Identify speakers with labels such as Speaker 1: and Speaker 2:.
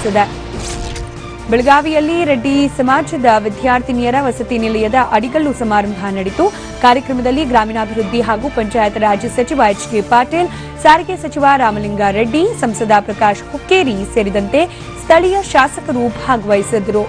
Speaker 1: ಆರಂಭಿಸಿದೆ ಬೆಳಗಾವಿಯಲ್ಲಿ ರೆಡ್ಡಿ ಸಮಾಜದ ವಿದ್ಯಾರ್ಥಿನಿಯರ ವಸತಿ ನಿಲಯದ ಅಡಿಗಲ್ಲು ಸಮಾರಂಭ ನಡೆಯಿತು. ಕಾರ್ಯಕ್ರಮದಲ್ಲಿ ಗ್ರಾಮೀಣಾಭಿವೃದ್ಧಿ ಹಾಗೂ ಪಂಚಾಯತ್ ರಾಜ್ಯ ಸಚಿವ ಎಚ್ ಕೆ ಪಾಟೀಲ್, ಸಾರಿಗೆ ಸಚಿವ ರಾಮಲಿಂಗಾರೆಡ್ಡಿ ಸಂಸದ ಪ್ರಕಾಶ್ ಹುಕ್ಕೇರಿ ಸೇರಿದಂತೆ ಸ್ಥಳೀಯ ಶಾಸಕರು ಭಾಗವಹಿಸಿದ್ದರು.